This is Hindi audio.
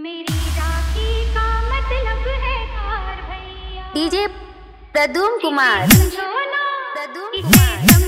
मेरी डीजे कुमार। प्रदुम कुमार।